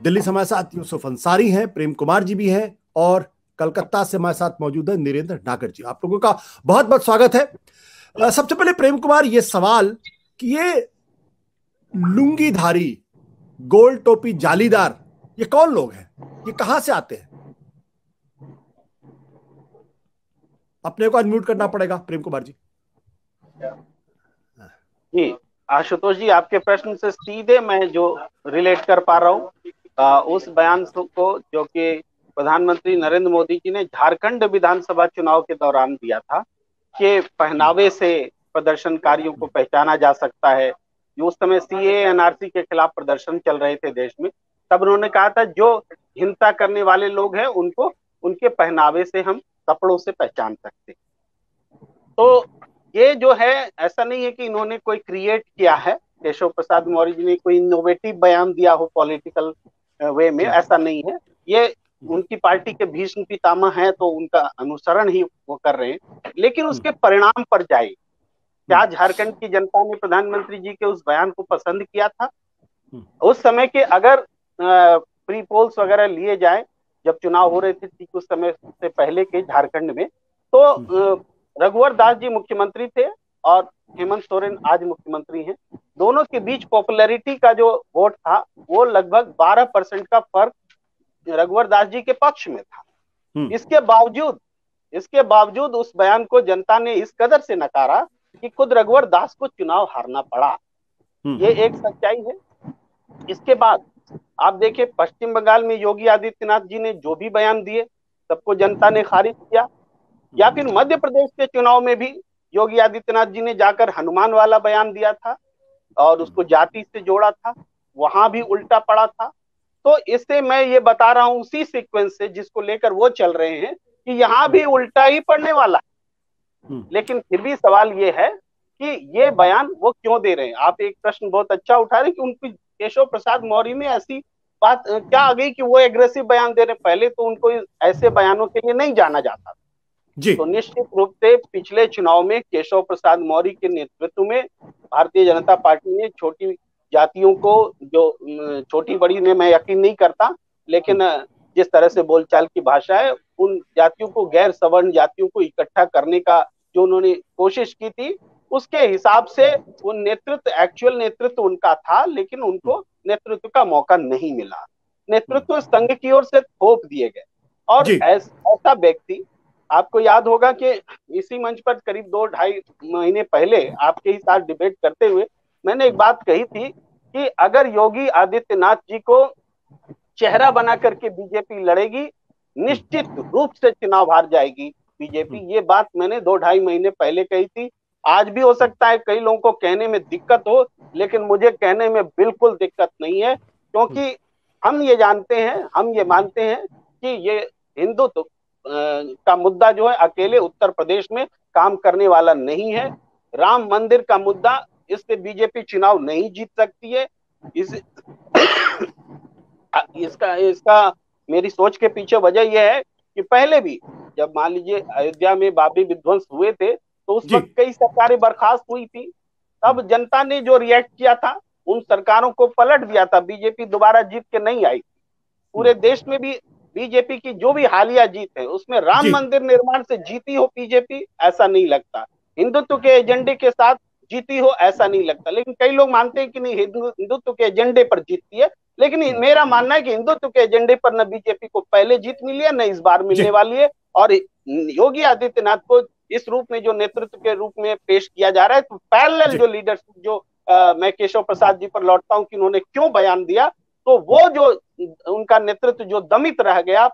दिल्ली से हमारे साथ यूसुफ अंसारी हैं, प्रेम कुमार जी भी हैं और कलकत्ता से हमारे साथ मौजूद है नीरेंद्र नागर जी। आप लोगों का बहुत बहुत स्वागत है। सबसे पहले प्रेम कुमार, ये सवाल कि ये लुंगीधारी, गोल टोपी जालीदार, ये कौन लोग हैं? ये कहाँ से आते हैं? अपने को अनम्यूट करना पड़ेगा, प्रेम कुमार जी। जी, आशुतोष जी, आपके प्रश्न से सीधे मैं जो रिलेट कर पा रहा हूँ। उस बयान को जो कि प्रधानमंत्री नरेंद्र मोदी जी ने झारखंड विधानसभा चुनाव के दौरान दिया था कि पहनावे से प्रदर्शनकारियों को पहचाना जा सकता है। उस समय सी एनआरसी के खिलाफ प्रदर्शन चल रहे थे देश में तब उन्होंने कहा था जो हिंसा करने वाले लोग हैं उनको उनके पहनावे से हम कपड़ों से पहचान सकते तो ये जो है ऐसा नहीं है कि इन्होंने कोई क्रिएट किया है। केशव प्रसाद मौर्य जी ने कोई इनोवेटिव बयान दिया हो पॉलिटिकल वे में ऐसा नहीं है। ये उनकी पार्टी के भीष्म पितामह है तो उनका अनुसरण ही वो कर रहे हैं। लेकिन हम्म। उसके परिणाम पर जाए क्या हम्म। झारखंड की जनता ने प्रधानमंत्री जी के उस बयान को पसंद किया था? हम्म। उस समय के अगर प्री पोल्स वगैरह लिए जाए जब चुनाव हो रहे थे ठीक उस समय से पहले के झारखंड में तो रघुवर दास जी मुख्यमंत्री थे और हेमंत सोरेन आज मुख्यमंत्री हैं। दोनों के बीच पॉपुलैरिटी का जो वोट था वो लगभग 12 परसेंट का फ़र्क रघुवर दास जी के पक्ष में था। हम्म। इसके बावजूद इसके बावजूद उस बयान को जनता ने इस कदर से नकारा कि खुद रघुवर दास को चुनाव हारना पड़ा। हम्म। ये एक सच्चाई है। इसके बाद आप देखिए पश्चिम बंगाल में योगी आदित्यनाथ जी ने जो भी बयान दिए सबको जनता ने खारिज किया। या फिर मध्य प्रदेश के चुनाव में भी योगी आदित्यनाथ जी ने जाकर हनुमान वाला बयान दिया था। और उसको जाति से जोड़ा था वहाँ भी उल्टा पड़ा था। तो इससे मैं ये बता रहा हूँ उसी सीक्वेंस से जिसको लेकर वो चल रहे हैं कि यहाँ भी उल्टा ही पड़ने वाला है। हम्म। लेकिन फिर भी सवाल ये है कि ये बयान वो क्यों दे रहे हैं? आप एक प्रश्न बहुत अच्छा उठा रहे कि उनकी केशव प्रसाद मौर्य में ऐसी बात क्या आ गई कि वो एग्रेसिव बयान दे रहे पहले तो उनको ऐसे बयानों के लिए नहीं जाना जाता जी। तो निश्चित रूप से पिछले चुनाव में केशव प्रसाद मौर्य के नेतृत्व में भारतीय जनता पार्टी ने छोटी जातियों को जो छोटी बड़ी में मैं यकीन नहीं करता लेकिन जिस तरह से बोलचाल की भाषा है उन जातियों को गैर सवर्ण जातियों को इकट्ठा करने का जो उन्होंने कोशिश की थी उसके हिसाब से वो नेतृत्व एक्चुअल नेतृत्व उनका था लेकिन उनको नेतृत्व का मौका नहीं मिला। नेतृत्व संघ की ओर से थोप दिए गए। और ऐसा व्यक्ति आपको याद होगा कि इसी मंच पर करीब दो ढाई महीने पहले आपके ही साथ डिबेट करते हुए मैंने एक बात कही थी कि अगर योगी आदित्यनाथ जी को चेहरा बना करके बीजेपी लड़ेगी निश्चित रूप से चुनाव हार जाएगी बीजेपी ये बात मैंने दो ढाई महीने पहले कही थी। आज भी हो सकता है कई लोगों को कहने में दिक्कत हो लेकिन मुझे कहने में बिल्कुल दिक्कत नहीं है क्योंकि हम ये जानते हैं हम ये मानते हैं कि ये हिंदुत्व का मुद्दा जो है अकेले उत्तर प्रदेश में काम करने वाला नहीं है। राम मंदिर का मुद्दा इससे बीजेपी चुनाव नहीं जीत सकती है। इस इसका इसका मेरी सोच के पीछे वजह यह है कि पहले भी जब मान लीजिए अयोध्या में बाबरी विध्वंस हुए थे तो उस वक्त कई सरकारें बर्खास्त हुई थी। तब जनता ने जो रिएक्ट किया था उन सरकारों को पलट दिया था। बीजेपी दोबारा जीत के नहीं आई। पूरे। देश में भी बीजेपी की जो भी हालिया जीत है उसमें राम मंदिर निर्माण से जीती हो बीजेपी ऐसा नहीं लगता। हिंदुत्व के एजेंडे के साथ जीती हो ऐसा नहीं लगता। लेकिन कई लोग मानते हैं कि नहीं हिंदुत्व के एजेंडे पर जीतती है। लेकिन मेरा मानना है कि हिंदुत्व के एजेंडे पर न बीजेपी को पहले जीत मिली है न इस बार मिलने वाली है। और योगी आदित्यनाथ को इस रूप में जो नेतृत्व के रूप में पेश किया जा रहा है तो पैरेलल जो। लीडरशिप जो आ, मैं केशव प्रसाद जी पर लौटता हूँ कि उन्होंने क्यों बयान दिया तो वो जो उनका नेतृत्व जो दमित रह गया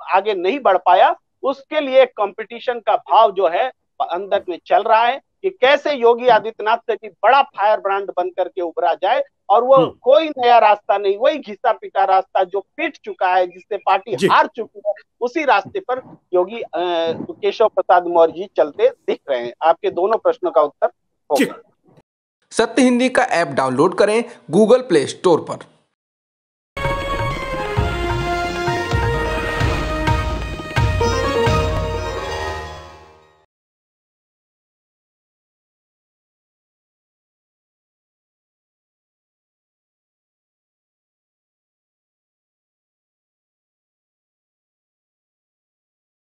आगे नहीं बढ़ पाया उसके लिए कंपटीशन का भाव जो है अंदर में चल रहा है कि कैसे योगी आदित्यनाथ से भी बड़ा फायर ब्रांड बन करके उभरा जाए और वो हम्म। कोई नया रास्ता नहीं वही घिसा पिटा रास्ता जो पिट चुका है जिससे पार्टी हार चुकी है उसी रास्ते पर योगी केशव प्रसाद मौर्य जी चलते दिख रहे हैं। आपके दोनों प्रश्नों का उत्तर सत्य हिंदी का ऐप डाउनलोड करें गूगल प्ले स्टोर पर।